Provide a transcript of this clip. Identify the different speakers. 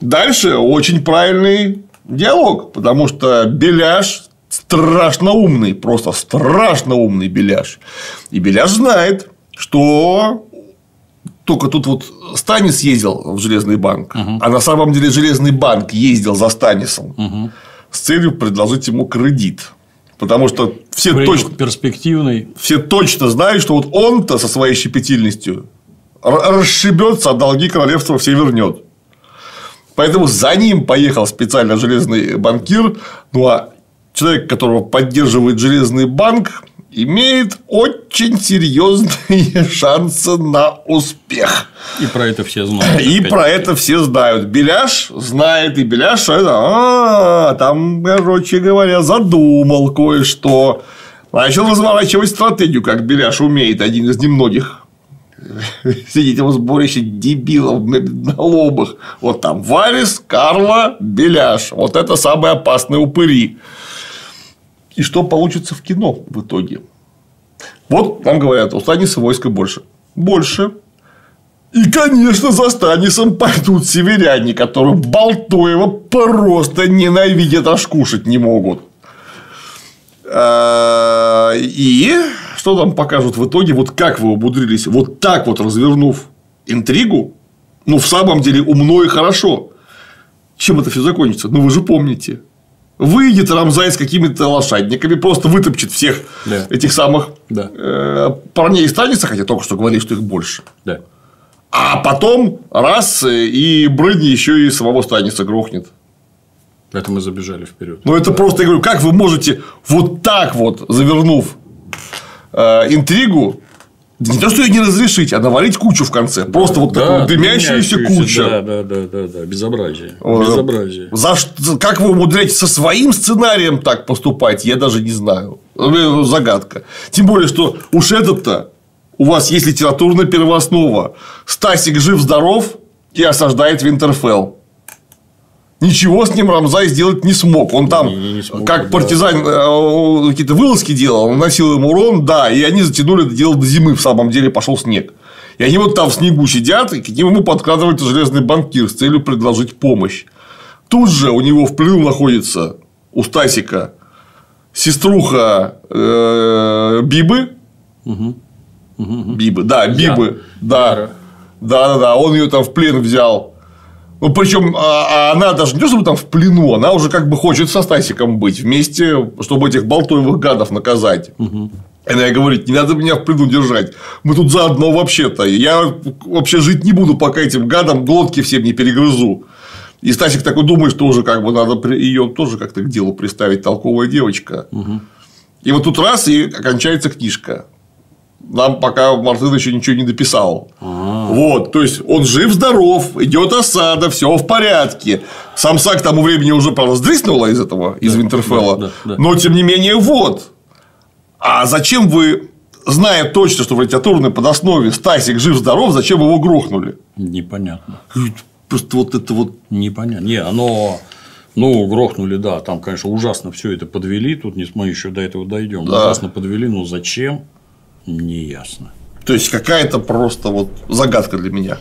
Speaker 1: Дальше очень правильный диалог, потому что Беляш страшно умный, просто страшно умный Беляш. И Беляш знает, что только тут вот Станис ездил в Железный банк, угу. а на самом деле Железный банк ездил за Станисом угу. с целью предложить ему кредит. Потому что все точно
Speaker 2: перспективный.
Speaker 1: Все точно знают, что вот он-то со своей щепетильностью расшибется, а долги королевства все вернет. Поэтому за ним поехал специально железный банкир. Ну а человек, которого поддерживает железный банк, имеет очень серьезные шансы на успех.
Speaker 2: И про это все знают.
Speaker 1: И про это все знают. Беляш знает, и Беляш это, а, там, короче говоря, задумал кое-что. Начал разворачивать стратегию, как Беляш умеет, один из немногих сидите в сборище дебилов на лобах. Вот там Варис, Карла, Беляш. Вот это самые опасные упыри. И что получится в кино в итоге? Вот нам говорят, у Станиса войска больше. Больше. И, конечно, за Станисом пойдут северяне, которые Болтоева просто ненавидят, аж кушать не могут. А, и что нам покажут в итоге, вот как вы умудрились, вот так вот развернув интригу, ну, в самом деле умно и хорошо. Чем это все закончится? Ну, вы же помните. Выйдет Рамзай с какими-то лошадниками, просто вытопчет всех да. этих самых да. э, парней из Таниса, хотя только что говорили, что их больше.
Speaker 2: Да.
Speaker 1: А потом раз и Брыдни еще и самого Станиса грохнет.
Speaker 2: Это мы забежали вперед.
Speaker 1: Ну, это да. просто, я говорю, как вы можете вот так вот, завернув э, интригу, не то, что ее не разрешить, а навалить кучу в конце. Просто вот да, такую дымящуюся кучу.
Speaker 2: Да, да, да, да, да. Безобразие. Безобразие.
Speaker 1: За как вы умудряетесь со своим сценарием так поступать, я даже не знаю. Загадка. Тем более, что уж этот-то у вас есть литературная первооснова. Стасик жив-здоров и осаждает Винтерфелл. Ничего с ним Рамзай сделать не смог. Он там, не, не смог, как партизан, да. Э, какие-то вылазки делал, он наносил ему урон, да, и они затянули это дело до зимы, в самом деле пошел снег. И они вот там в снегу сидят, и к нему подкрадывается железный банкир с целью предложить помощь. Тут же у него в плену находится у Стасика сеструха э, Бибы. Угу. Бибы, да, Бибы, Я. да. Да, да, да, он ее там в плен взял. Ну, причем а, а она даже не то, чтобы там в плену, она уже как бы хочет со Стасиком быть вместе, чтобы этих болтоевых гадов наказать. Угу. Она говорит, не надо меня в плену держать. Мы тут заодно вообще-то. Я вообще жить не буду, пока этим гадам глотки всем не перегрызу. И Стасик такой думает, что уже как бы надо ее тоже как-то к делу приставить, толковая девочка. Угу. И вот тут раз и окончается книжка нам пока Мартын еще ничего не дописал. Вот, то есть он жив здоров, идет осада, все в порядке. Самса к тому времени уже, правда, сдриснула из этого, из да, Винтерфелла. Да, да, да. Но тем не менее, вот. А зачем вы, зная точно, что в литературной подоснове Стасик жив здоров, зачем его грохнули?
Speaker 2: Непонятно.
Speaker 1: Просто вот это вот.
Speaker 2: Непонятно. Не, оно. Ну, грохнули, да, там, конечно, ужасно все это подвели, тут мы еще до этого дойдем. Да. Ужасно подвели, но зачем? неясно.
Speaker 1: То есть какая-то просто вот загадка для меня.